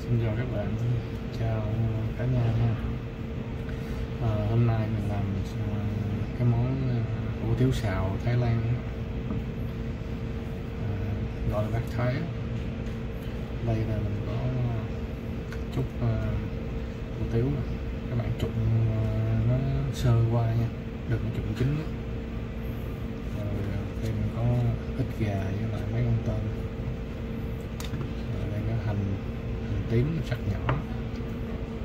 xin chào các bạn. Chào cả nhà nha. À, hôm nay mình làm ờ, cái món ờ, hủ tiếu xào Thái Lan. À, gọi là bát Thái đây là mình có chút uh, hủ tiếu các bạn trụng uh, nó sơ qua nha. Đừng trụng chín rồi thêm có ít gà với lại mấy con tôm rồi đây có hành hành tím sắc nhỏ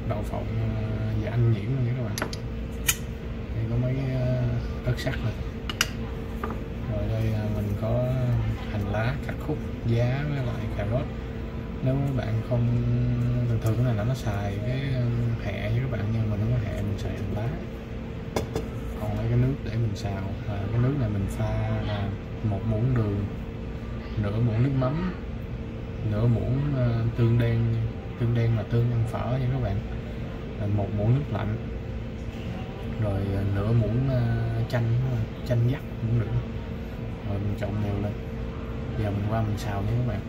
đậu phộng ờ, và anh nhiễm luôn nha các bạn. Đây có mấy ờ, ớt sắc này rồi đây mình có hành lá cắt khúc giá với lại cà rốt. Nếu các bạn không thường thường cái này là nó xài cái ờ, hẹ với các bạn nhưng mình không có hẹ mình xài hành lá. Còn đây cái nước để mình xào à, cái nước này mình pha là một muỗng đường nửa muỗng nước mắm nửa muỗng uh, tương đen tương đen là tương ăn phở nha các bạn. Rồi một muỗng nước lạnh. Rồi à, nửa muỗng à, chanh à, chanh dắt cũng được. Rồi mình trộn đều lên. Giờ mình qua mình xào nha các bạn.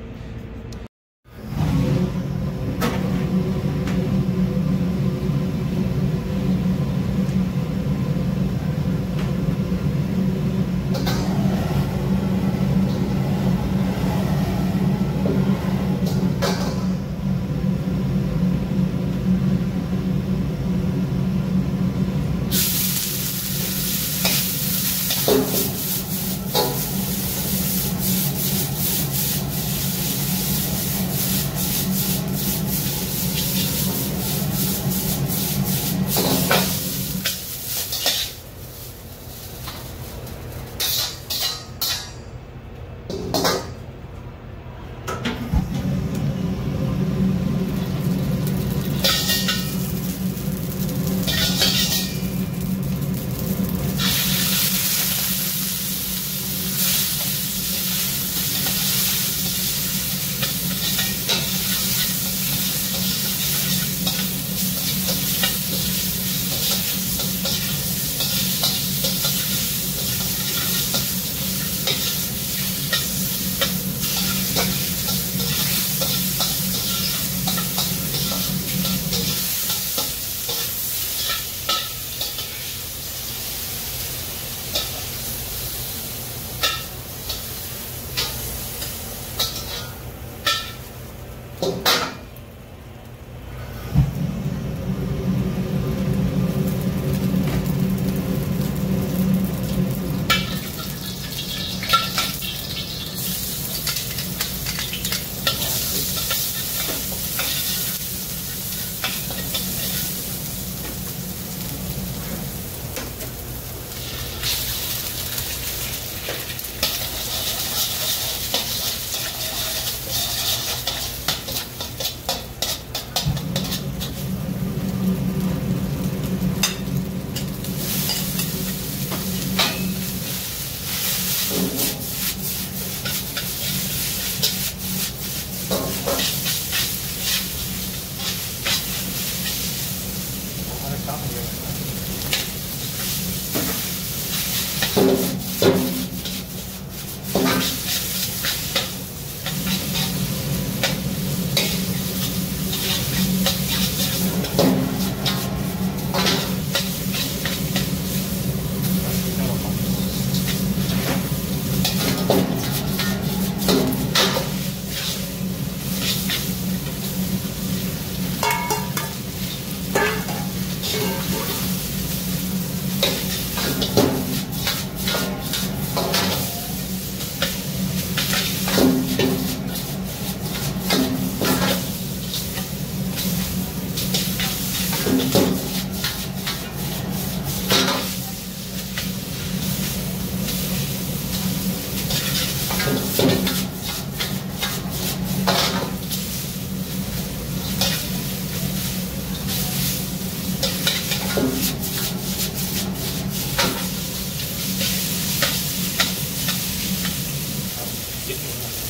って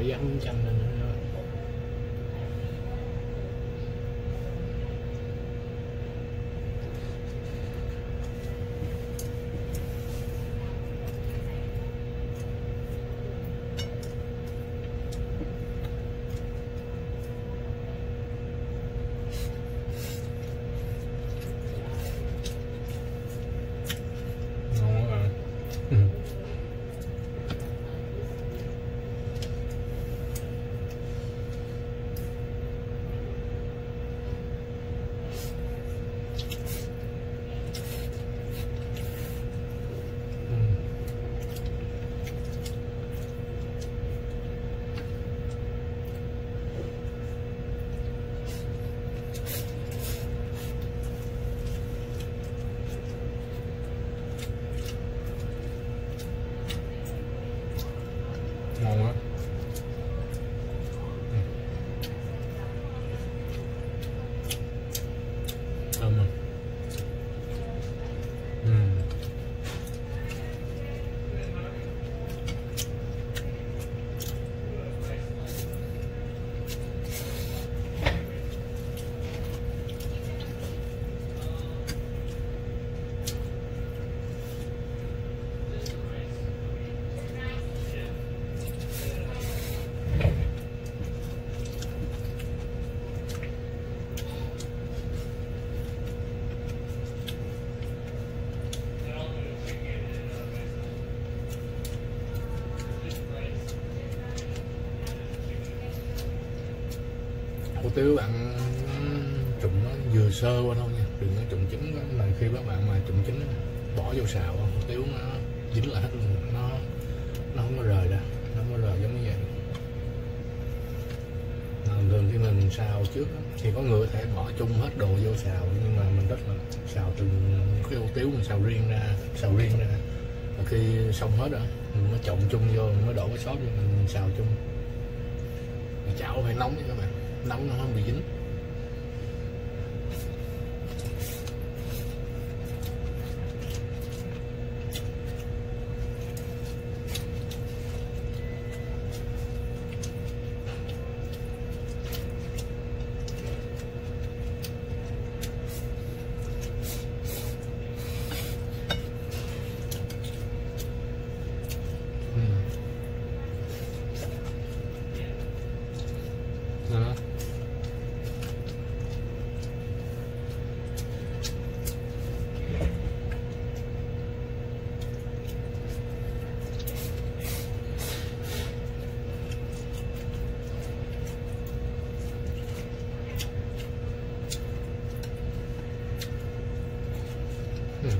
bị ăn chanh lên cứ bạn? Trụng nó vừa sơ qua thôi nha. Đừng có trụng chín mà khi các bạn mà trụng chín bỏ vô xào hủ tiếu nó dính lại hết luôn. Nó nó không có rời ra. Nó không có rời giống như vậy. Thường khi mình xào trước thì có người có thể bỏ chung hết đồ vô xào, nhưng mà mình rất là xào từng cái hủ tiếu, mình xào riêng ra, xào riêng ra. Và khi xong hết rồi mình mới trộn chung vô, mình mới đổ cái sốt vô, mình xào chung. Chảo phải nóng nha các bạn nóng nó không bị dính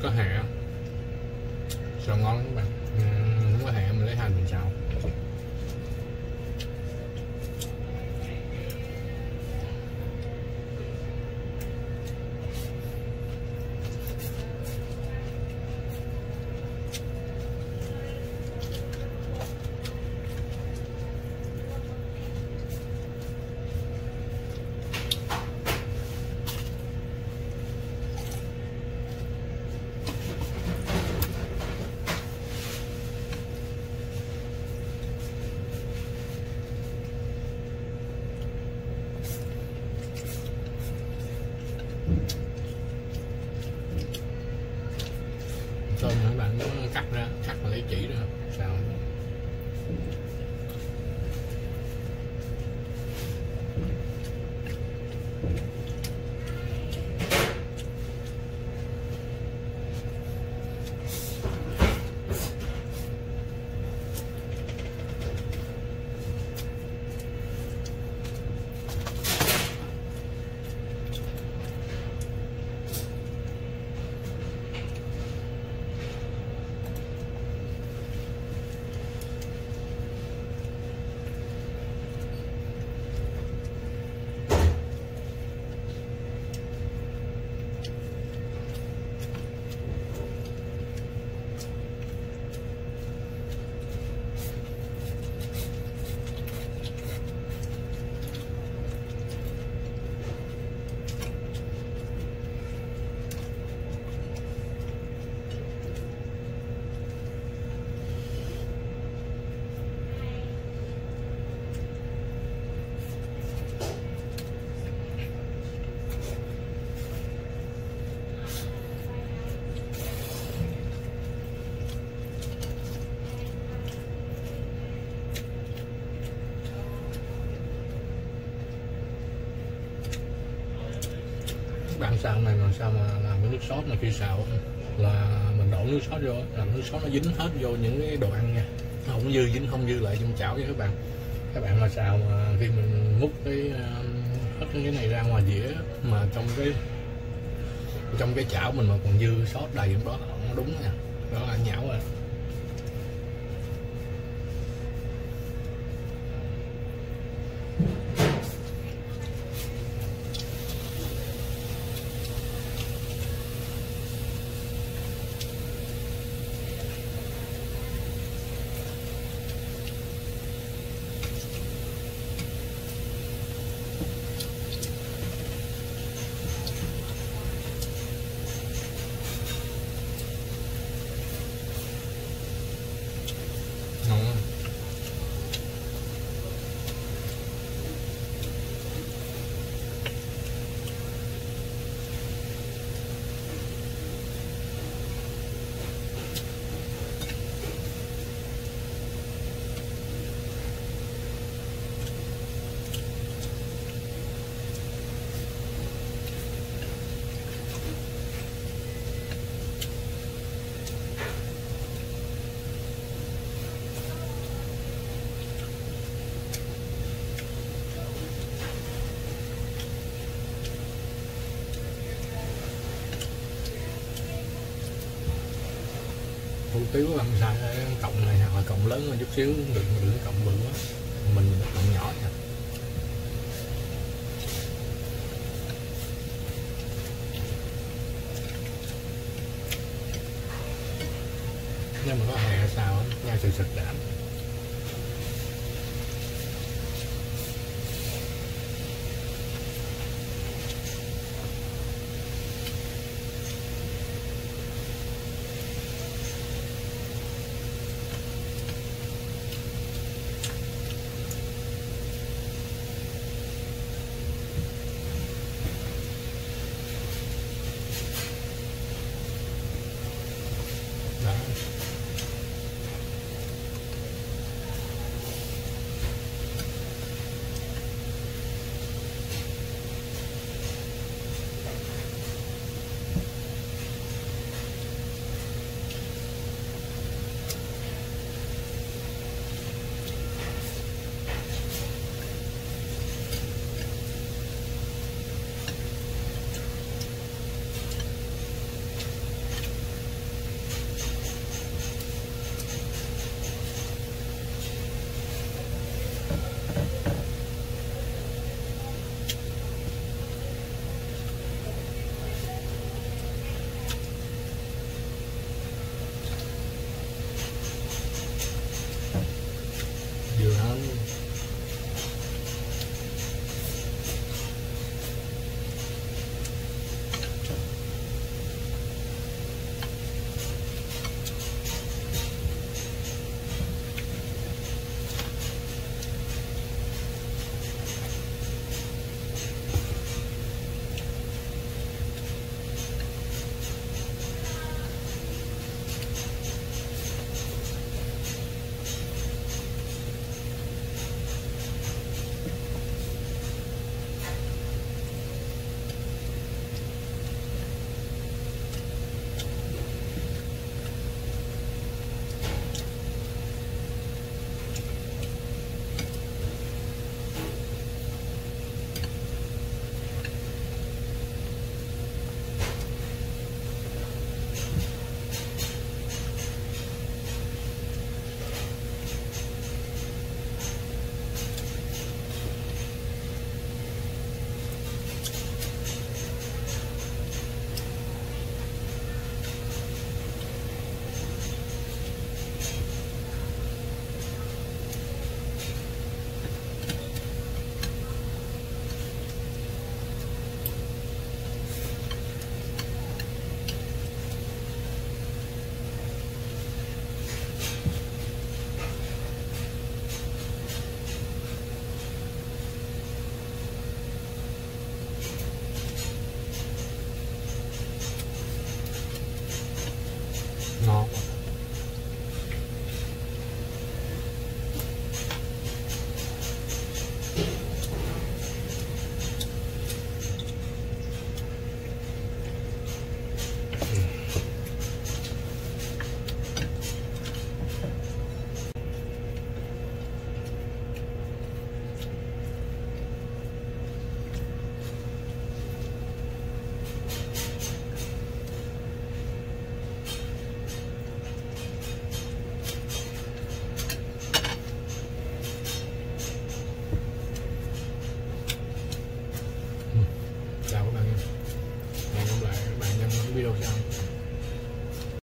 có hẹ sao ngon lắm các bạn ừ, không có hẹ mình lấy hành mình xào. Xào này mà sao mà làm cái nước sốt mà khi xào là mình đổ nước sốt vô làm nước sốt nó dính hết vô những cái đồ ăn nha. Không dư dính, không dư lại trong chảo nha các bạn. Các bạn mà xào mà khi mình múc cái um, hết cái này ra ngoài dĩa mà trong cái trong cái chảo mình mà còn dư sốt đầy trong đó nó đúng nha. Đó là nhão rồi ngon phiếu ăn sai cộng này hoặc là lớn hơn chút xíu, đừng đừng cộng bự quá. Mình cộng nhỏ nha. Nhưng mà có hè sao nha sự sực đảm